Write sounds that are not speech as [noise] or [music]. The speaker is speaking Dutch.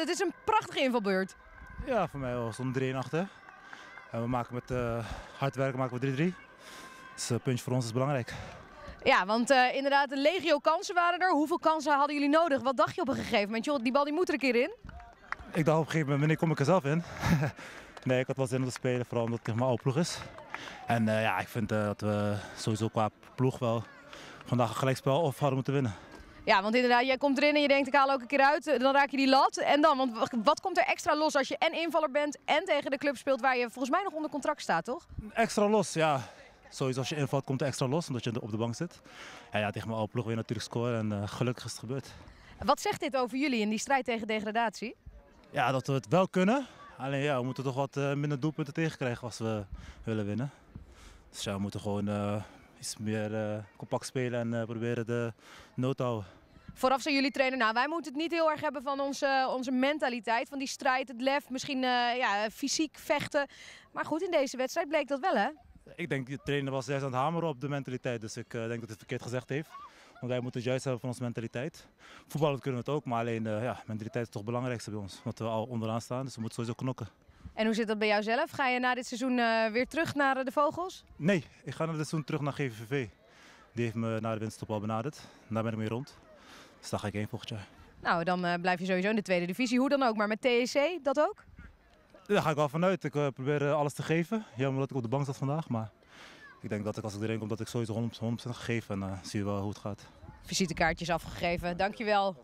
Het is een prachtige invalbeurt. Ja, voor mij was het 3 achter. En we maken met uh, hard werken maken we 3-3. Dus een puntje voor ons is belangrijk. Ja, want uh, inderdaad, de legio kansen waren er. Hoeveel kansen hadden jullie nodig? Wat dacht je op een gegeven moment? Joh, die bal die moet er een keer in. Ik dacht op een gegeven moment, wanneer kom ik er zelf in? [laughs] nee, ik had wel zin om te spelen, vooral omdat het mijn oude ploeg is. En ja, ik vind dat we sowieso qua ploeg wel vandaag een gelijkspel of hadden moeten winnen. Ja, want inderdaad, jij komt erin en je denkt ik haal ook een keer uit. Dan raak je die lat. En dan, want wat komt er extra los als je en invaller bent en tegen de club speelt waar je volgens mij nog onder contract staat, toch? Extra los, ja. Sowieso als je invalt komt er extra los omdat je op de bank zit. En ja, tegen mijn oude ploeg weer natuurlijk scoren en uh, gelukkig is het gebeurd. Wat zegt dit over jullie in die strijd tegen degradatie? Ja, dat we het wel kunnen. Alleen ja, we moeten toch wat uh, minder doelpunten tegenkrijgen als we willen winnen. Dus ja, we moeten gewoon uh, iets meer compact spelen en proberen de nood te houden. Vooraf zijn jullie trainer, nou wij moeten het niet heel erg hebben van onze, onze mentaliteit, van die strijd, het lef, misschien ja, fysiek vechten. Maar goed, in deze wedstrijd bleek dat wel hè? Ik denk, de trainer was juist aan het hameren op de mentaliteit. Dus ik denk dat hij het verkeerd gezegd heeft. Want wij moeten het juist hebben van onze mentaliteit. Voetballen kunnen we het ook, maar alleen ja, mentaliteit is toch het belangrijkste bij ons. Omdat we al onderaan staan, dus we moeten sowieso knokken. En hoe zit dat bij jou zelf? Ga je na dit seizoen uh, weer terug naar de Vogels? Nee, ik ga na dit seizoen terug naar GVV. Die heeft me na de winststop al benaderd. Daar ben ik mee rond. Dus daar ga ik heen volgend jaar. Nou, dan blijf je sowieso in de tweede divisie. Hoe dan ook, maar met TEC dat ook? Daar ga ik wel vanuit. Ik probeer alles te geven. Jammer dat ik op de bank zat vandaag, maar ik denk dat ik als ik erin kom dat ik sowieso 100%, 100 gegeven en dan uh, zie je wel hoe het gaat. Visitekaartjes afgegeven, dankjewel.